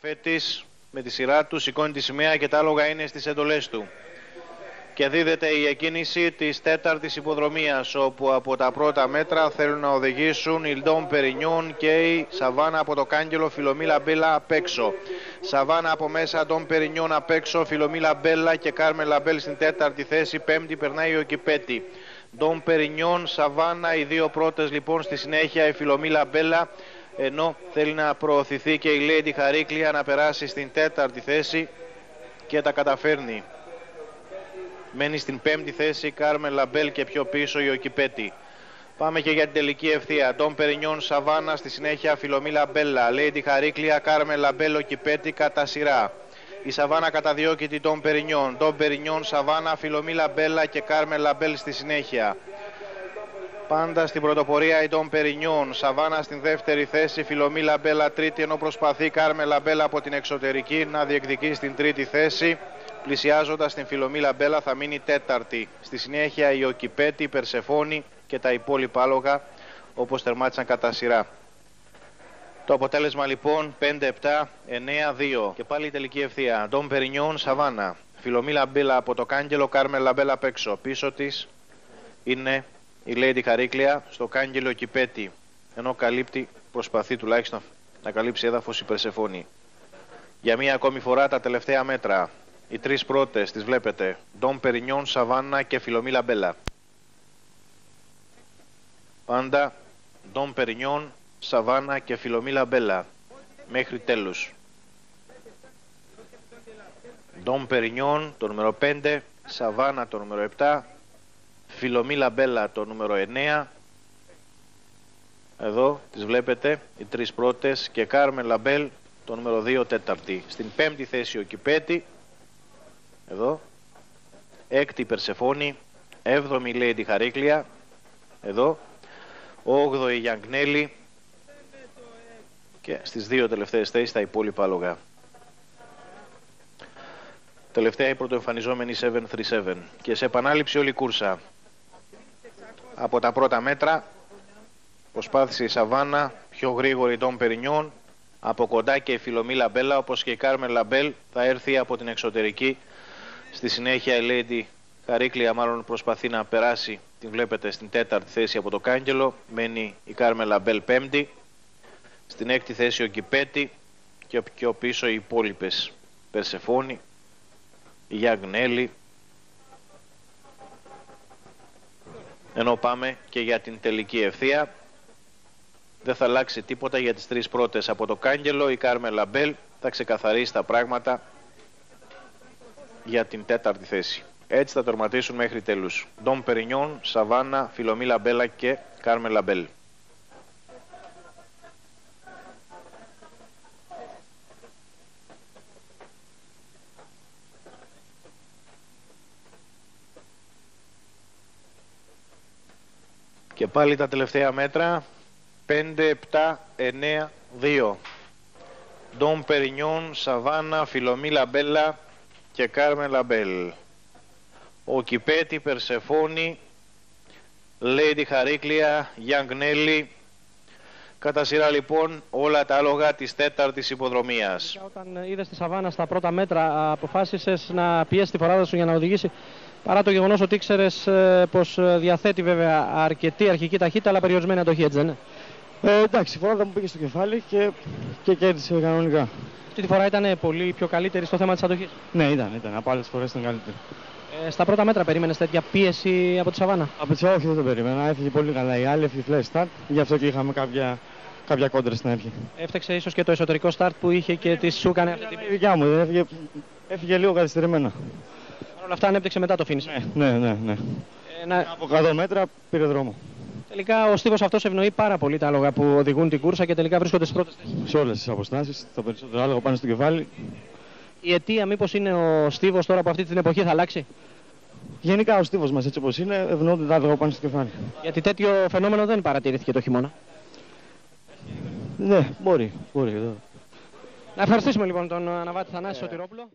Αφέτης με τη σειρά του σηκώνει τη σημαία και τα άλογα είναι στις εντολές του. Και δίδεται η εκκίνηση της τέταρτης ιπποδρομίας όπου από τα πρώτα μέτρα θέλουν να οδηγήσουν η Ντομ Περινιόν και η Σαβάνα από το κάγκελο Φιλομίλα Μπέλα απ' έξω. Σαβάνα από μέσα, Ντομ Περινιόν απ' έξω, Φιλομίλα Μπέλα και Κάρμεν Λαμπέλ στην τέταρτη θέση, πέμπτη περνάει Οκυπέτη. Ντομ Περινιόν, Σαβάνα, οι δύο πρώτες λοιπόν στη συνέχεια η Φιλομίλα Μπέλα ενώ θέλει να προωθηθεί και η Lady Χαρίκλια να περάσει στην τέταρτη θέση και τα καταφέρνει. Μένει στην πέμπτη θέση η Κάρμεν Λαμπέλ και πιο πίσω η Οκυπέτη. Πάμε και για την τελική ευθεία. Ντομ Περινιόν Σαβάνα στη συνέχεια Φιλομίλα Μπέλα. Lady Χαρίκλια, Κάρμεν Λαμπέλ, Οκυπέτη κατά σειρά. Η Σαβάνα καταδιώκει την Ντομ Περινιόν. Ντομ Περινιόν Σαβάνα, Φιλομίλα Μπέλα και Κάρμεν Λαμπέλ στη συνέχεια. Πάντα στην πρωτοπορία η Ντομ Περινιόν. Σαβάνα στην δεύτερη θέση. Φιλομίλα Μπέλα τρίτη. Ενώ προσπαθεί Κάρμεν Λαμπέλ από την εξωτερική να διεκδικεί στην τρίτη θέση. Πλησιάζοντας την Φιλομίλα Μπέλα θα μείνει τέταρτη. Στη συνέχεια η Οκυπέτη, η Περσεφόνη και τα υπόλοιπα άλογα όπως τερμάτισαν κατά σειρά. Το αποτέλεσμα λοιπόν 5-7-9-2. Και πάλι η τελική ευθεία. Ντομ Περινιόν Σαβάνα. Φιλομίλα Μπέλα από το κάγκελο, Κάρμεν Λαμπέλ απ' έξω. Πίσω της είναι η Lady Χαρίκλια στο κάγκελο Κυπέτη ενώ καλύπτει, προσπαθεί τουλάχιστον να καλύψει έδαφος η Περσεφόνη. Για μία ακόμη φορά τα τελευταία μέτρα. Οι τρεις πρώτες τις βλέπετε. Ντόμ Περινιόν, Σαβάνα και Φιλομίλα Μπέλα. Πάντα Ντόμ Περινιόν, Σαβάνα και Φιλομίλα Μπέλα. Μέχρι τέλους. Ντόμ Περινιόν το νούμερο 5, Σαβάνα το νούμερο 7, Φιλομίλα Μπέλα το νούμερο 9 εδώ τις βλέπετε οι τρεις πρώτες. Και Κάρμεν Λαμπέλ το νούμερο 2 τέταρτη. Στην πέμπτη θέση ο Κυπέτη εδώ. Έκτη Περσεφόνη έβδομη Λέιντι Χαρίκλια. Εδώ. Όγδοη Γιαγνέλη και στις δύο τελευταίες θέσεις τα υπόλοιπα άλογα. Τελευταία η πρωτοεμφανιζόμενη 737 και σε επανάληψη όλη η κούρσα από τα πρώτα μέτρα. Προσπάθησε η Σαβάνα, πιο γρήγορη Ντομ Περινιόν. Από κοντά και η Φιλομίλα Μπέλα, όπως και η Κάρμεν Λαμπέλ, θα έρθει από την εξωτερική. Στη συνέχεια η Lady Χαρίκλια μάλλον προσπαθεί να περάσει, την βλέπετε στην τέταρτη θέση από το Κάγκελο. Μένει η Κάρμεν Λαμπέλ πέμπτη. Στην έκτη θέση ο Κιπέτη και πιο πίσω οι υπόλοιπες Περσεφόνη, η Γιαγνέλη, ενώ πάμε και για την τελική ευθεία. Δεν θα αλλάξει τίποτα για τις τρεις πρώτες από το Κάγκελο. Η Κάρμε Λαμπέλ θα ξεκαθαρίσει τα πράγματα για την τέταρτη θέση. Έτσι θα τερματίσουν μέχρι τέλους. Ντόμ Περινιόν, Σαβάνα, Φιλομίλα Μπέλα και Κάρμε Λαμπέλ. Και πάλι τα τελευταία μέτρα. 5, 7, 9, 2. Ντόμ Περινιόν, Σαβάνα, Φιλομίλα Μπέλα και Κάρμεν Λαμπέλ. Ο Κιπέτη, Περσεφόνη, Λέιντι Χαρίκλια, Γιάνγκ Κατά σειρά λοιπόν όλα τα άλογα της τέταρτης ιπποδρομίας. Όταν είδες τη Σαβάνα στα πρώτα μέτρα αποφάσισες να πιέσεις τη φοράδα σου για να οδηγήσει Παρά το γεγονός ότι ήξερες ε, πως ε, διαθέτει βέβαια αρκετή αρχική ταχύτητα αλλά περιορισμένη αντοχή, έτσι δεν είναι; Ε, εντάξει, η φορά μου πήγε στο κεφάλι και, και κέρδισε κανονικά. Αυτή τη φορά ήταν πολύ πιο καλύτερη στο θέμα της αντοχής; Ναι, ήταν, ήταν. Από άλλες φορές ήταν καλύτερη. Ε, στα πρώτα μέτρα περίμενες τέτοια πίεση από τη Σαβάνα; Από τη Σαβάνα, όχι, δεν το περίμενα. Έφυγε πολύ καλά η άλλη, έφυγε flash start. Γι' αυτό και είχαμε κάποια, κάποια κόντρα στην αρχή. Έφταξε ίσως και το εσωτερικό start που είχε και τη σου έκανε αυτή την. Η δικιά μου, έφυγε, έφυγε λίγο καθυστερημένα όλα αυτά ανέπτυξε μετά το finish. Ναι, ναι, ναι. ναι. Ε, να... Από 100 μέτρα πήρε δρόμο. Τελικά ο στίβο αυτός ευνοεί πάρα πολύ τα άλογα που οδηγούν την κούρσα και τελικά βρίσκονται στις πρώτες θέσεις. Σε όλες τις αποστάσεις, τα περισσότερα άλογα πάνε στο κεφάλι. Η αιτία μήπως είναι ο στίβο τώρα που αυτή την εποχή θα αλλάξει; Γενικά ο στίβο μας έτσι όπως είναι ευνοούνται τα άλογα πάνε στο κεφάλι. Γιατί τέτοιο φαινόμενο δεν παρατηρήθηκε το χειμώνα. Ναι, μπορεί. μπορεί. Να ευχαριστήσουμε λοιπόν τον Αναβάτη Θανάση yeah. Σωτηρόπουλο.